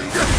Danger!